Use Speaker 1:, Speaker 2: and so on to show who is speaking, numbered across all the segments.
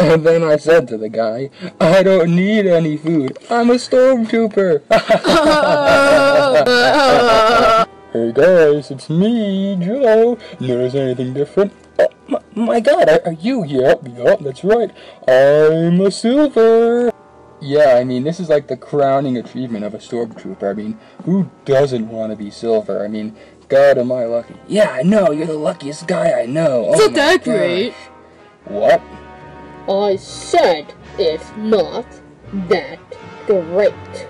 Speaker 1: And then I said to the guy, I don't need any food. I'm a stormtrooper. hey guys, it's me, Joe. Notice anything different? Oh, my, my god, are, are you? Yep, yep, that's right. I'm a silver. Yeah, I mean, this is like the crowning achievement of a stormtrooper. I mean, who doesn't want to be silver? I mean, God, am I lucky? Yeah, I know. You're the luckiest guy I know.
Speaker 2: It's
Speaker 1: oh
Speaker 2: not that great.
Speaker 1: What?
Speaker 2: I said it's not that great.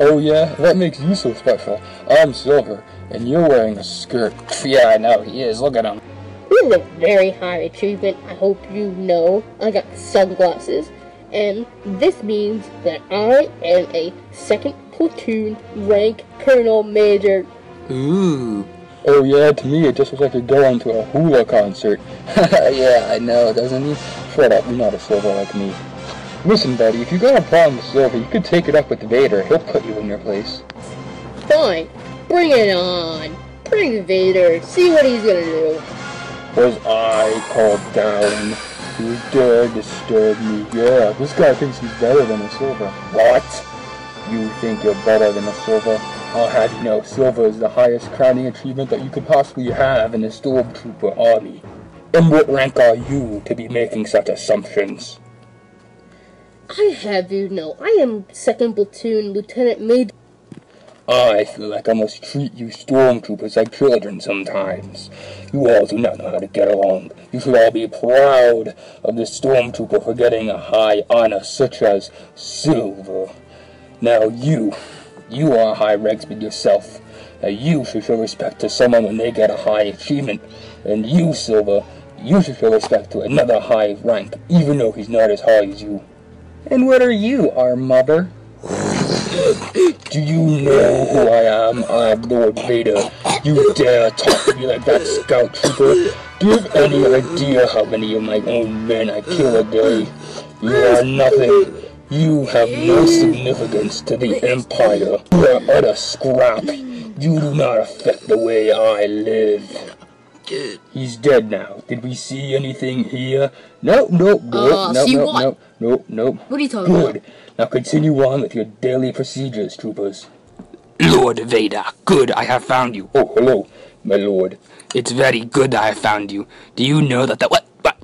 Speaker 1: Oh yeah, that makes you so special. I'm silver, and you're wearing a skirt. Yeah, I know. He is. Look at him.
Speaker 2: This is a very high achievement, I hope you know. I got sunglasses, and this means that I am a second platoon rank colonel major.
Speaker 3: Ooh.
Speaker 1: Oh yeah, to me it just looks like you're going to a hula concert. yeah, I know, doesn't he? Shut up, you're not a silver like me. Listen, buddy, if you got a problem with silver, you could take it up with Vader. He'll put you in your place.
Speaker 2: Fine, bring it on. Bring Vader, see what he's gonna do.
Speaker 1: Was I called down? You dare disturb me? Yeah, this guy thinks he's better than a silver. What? You think you're better than a silver? I'll have you know, silver is the highest crowning achievement that you could possibly have in the Stormtrooper army. And what rank are you to be making such assumptions?
Speaker 2: I have you know, I am second platoon lieutenant major.
Speaker 1: I feel like I must treat you stormtroopers like children sometimes. You all do not know how to get along. You should all be proud of the stormtrooper for getting a high honor such as silver. Now you, you are high ranksman yourself. Now you should show respect to someone when they get a high achievement. And you, Silver, you should show respect to another mm. high rank, even though he's not as high as you. And what are you, our mother? Do you know who I am? I am Lord Vader. You dare talk to me like that, Scout Trooper? Do you have any idea how many of my own men I kill a day? You are nothing. You have no significance to the Empire. You are utter scrap. You do not affect the way I live. He's dead now. Did we see anything here? No, no, no,
Speaker 2: Uh,
Speaker 1: no,
Speaker 2: see
Speaker 1: no,
Speaker 2: what?
Speaker 1: no, no, no.
Speaker 2: What are you talking
Speaker 1: Good. Now continue on with your daily procedures, troopers.
Speaker 3: Lord Vader, good, I have found you.
Speaker 1: Oh, hello, my lord.
Speaker 3: It's very good that I found you. Do you know that the what what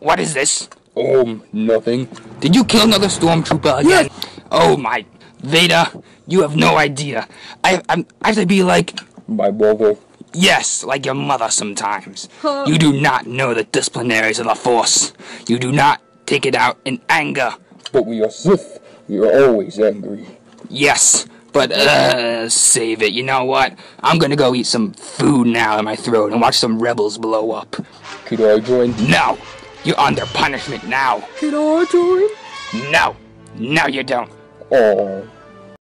Speaker 3: what is this?
Speaker 1: Um, nothing.
Speaker 3: Did you kill another stormtrooper again? Yes. Oh my Vader, you have no idea. I I'm, I have to be like
Speaker 1: My brother.
Speaker 3: Yes, like your mother sometimes. You do not know the disciplinaries of the Force. You do not take it out in anger.
Speaker 1: But we are Sith. We are always angry.
Speaker 3: Yes, but uh, save it. You know what? I'm gonna go eat some food now in my throat and watch some rebels blow up.
Speaker 1: Could I join?
Speaker 3: No, you're under punishment now.
Speaker 2: Can I join?
Speaker 3: No, no, you don't.
Speaker 1: Oh,